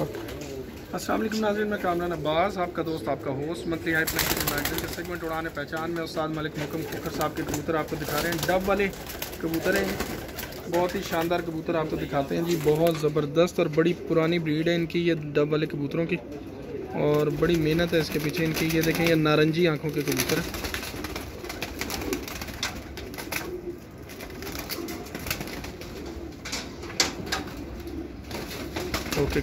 السلام علیکم ناظرین، میں کامران عباس، آپ کا دوست، آپ کا host monthly Hi Plus magazine کے سیگمنٹ اڑانے پہچان میں، استاد ملک محکم کھوکر صاحب کے کبوتر آپ کو دکھا رہے ہیں۔ ڈب والے کبوتر ہیں۔ بہت ہی شاندار کبوتر آپ کو دکھاتے ہیں جی۔ بہت زبردست اور بڑی پرانی بریڈ ہے ان کی، یہ ڈب والے کبوتروں کی۔ اور بڑی محنت ہے اس کے پیچھے ان کی۔ یہ دیکھیں، یہ نارنجی آنکھوں کے کبوتر ہیں۔ اوکے۔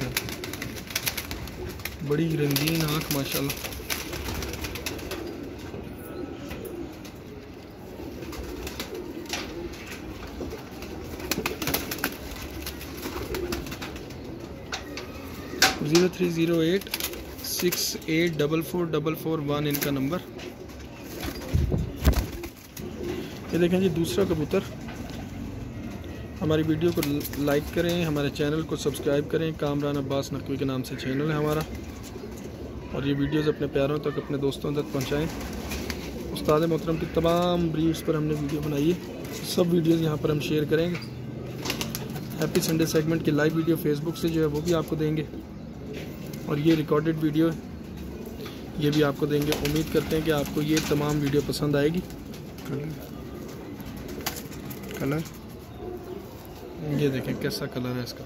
بڑی رنگین آنکھ ماشاء اللہ zero three zero eight six eight double four double four one ان کا نمبر۔ یہ دیکھیں جی دوسرا کبوتر۔ ہماری ویڈیو کو لائک کریں، ہمارے چینل کو سبسکرائب کریں۔ کامران عباس نقوی کے نام سے چینل ہے ہمارا۔ اور یہ ویڈیوز اپنے پیاروں تک، اپنے دوستوں تک پہنچائیں۔ استاد محترم کی تمام بریڈس پر ہم نے ویڈیو بنائی ہے۔ سب ویڈیوز یہاں پر ہم شیئر کریں گے۔ ہیپی سنڈے سیگمنٹ کی لائیو ویڈیو فیس بک سے جو ہے وہ بھی آپ کو دیں گے۔ اور یہ ریکارڈڈ ویڈیو ہے۔ یہ بھی آپ کو دیں گے۔ امید کرتے ہیں کہ آپ کو یہ تمام ویڈیو پسند آئے گی۔ کلر۔ یہ دیکھیں کیسا کلر ہے اس کا۔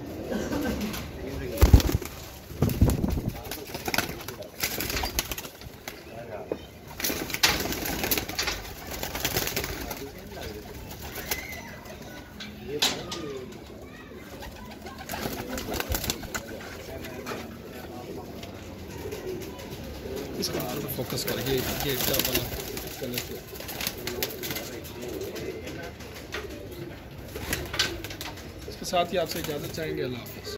اس کا فوکس کر یہ والا کلر کے ساتھ ہی آپ سے اجازت چاہیں گے اللہ حافظ۔